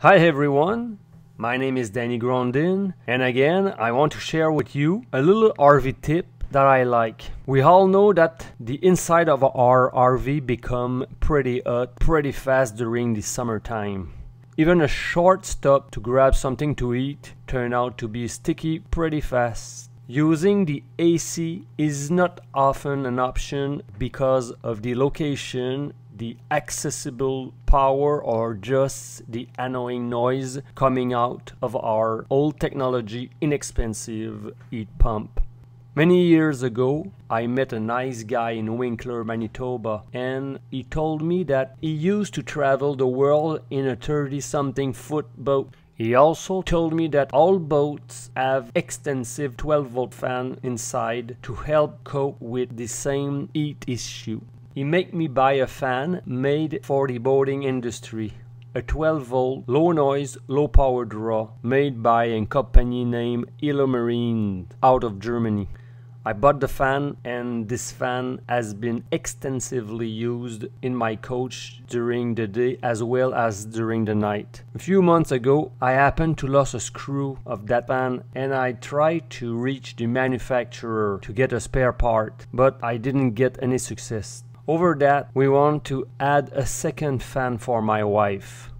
Hi everyone, my name is Danny Grondin, and again I want to share with you a little RV tip that I like. We all know that the inside of our RV become pretty hot pretty fast during the summertime. Even a short stop to grab something to eat turn out to be sticky pretty fast. Using the AC is not often an option because of the location, the accessible power or just the annoying noise coming out of our old technology inexpensive heat pump. Many years ago, I met a nice guy in Winkler, Manitoba, and he told me that he used to travel the world in a 30 something foot boat. He also told me that all boats have extensive 12 volt fan inside to help cope with the same heat issue. He made me buy a fan made for the boating industry a 12 volt low noise low power draw made by a company named Hella marine out of Germany. I bought the fan and this fan has been extensively used in my coach during the day as well as during the night. A few months ago I happened to lose a screw of that fan and I tried to reach the manufacturer to get a spare part but I didn't get any success. Over that we want to add a second fan for my wife.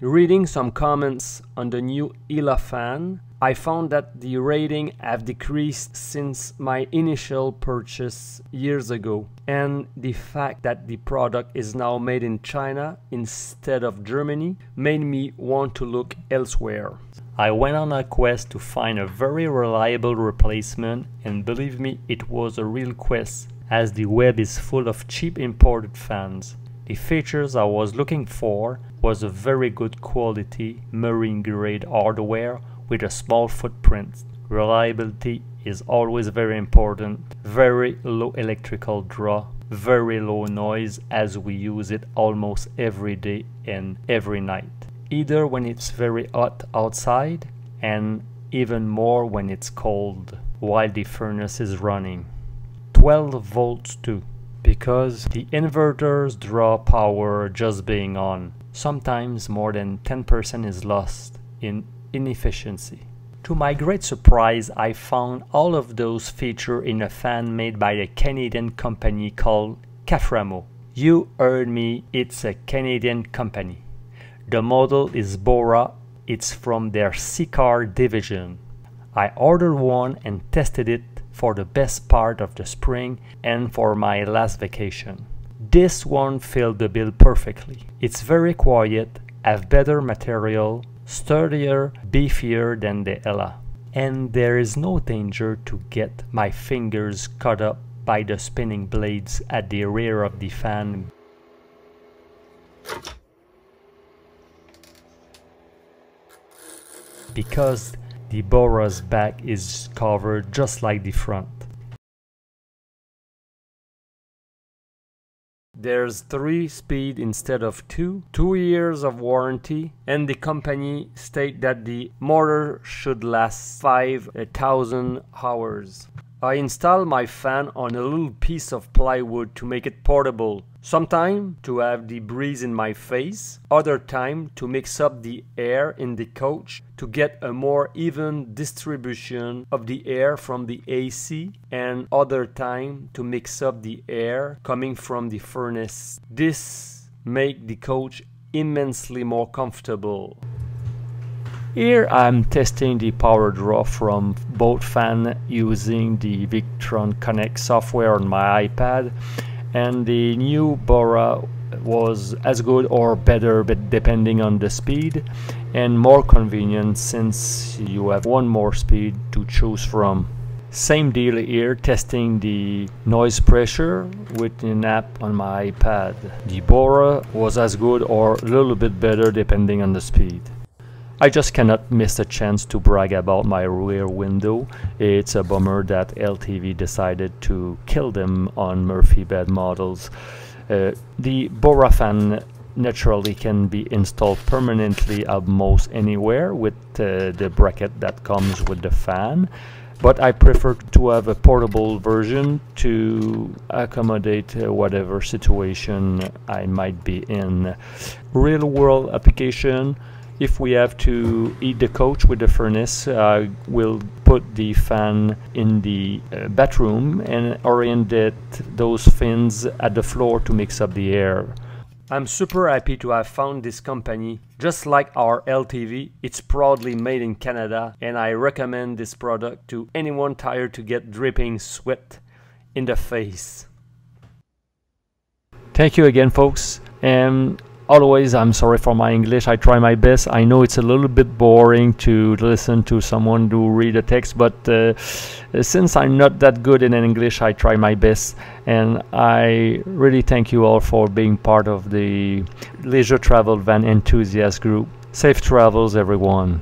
Reading some comments on the new Hella fan I found that the rating have decreased since my initial purchase years ago and the fact that the product is now made in China instead of Germany made me want to look elsewhere. I went on a quest to find a very reliable replacement and believe me it was a real quest as the web is full of cheap imported fans. The features I was looking for was a very good quality marine grade hardware with a small footprint. Reliability is always very important. Very low electrical draw, very low noise as we use it almost every day and every night. Either when it's very hot outside and even more when it's cold while the furnace is running. 12 volts too because the inverters draw power just being on. Sometimes more than 10% is lost in inefficiency. To my great surprise, I found all of those features in a fan made by a Canadian company called Caframo. You heard me, it's a Canadian company. The model is Bora, it's from their Seekr division. I ordered one and tested it for the best part of the spring and for my last vacation. This one filled the bill perfectly. It's very quiet, have better material, sturdier, beefier than the Hella. And there is no danger to get my fingers cut up by the spinning blades at the rear of the fan. Because the Bora's back is covered just like the front. There's three speed instead of two, two years of warranty, and the company state that the motor should last 5000 hours. I install my fan on a little piece of plywood to make it portable. Sometime to have the breeze in my face, other time to mix up the air in the coach to get a more even distribution of the air from the AC and other time to mix up the air coming from the furnace. This make the coach immensely more comfortable. Here I'm testing the power draw from both fan using the Victron Connect software on my iPad and the new Bora was as good or better but depending on the speed and more convenient since you have one more speed to choose from. Same deal here testing the noise pressure with an app on my iPad. The Bora was as good or a little bit better depending on the speed. I just cannot miss a chance to brag about my rear window. It's a bummer that LTV decided to kill them on Murphy bed models. Uh, the Bora fan naturally can be installed permanently almost anywhere with uh, the bracket that comes with the fan but I prefer to have a portable version to accommodate uh, whatever situation I might be in. Real world application If we have to heat the coach with the furnace, uh, we'll put the fan in the uh, bathroom and orient those fins at the floor to mix up the air. I'm super happy to have found this company. Just like our LTV, it's proudly made in Canada and I recommend this product to anyone tired to get dripping sweat in the face. Thank you again folks and always i'm sorry for my english. I try my best. I know it's a little bit boring to listen to someone do read a text but uh, since i'm not that good in english i try my best. And i really thank you all for being part of the leisure travel van enthusiast group. Safe travels everyone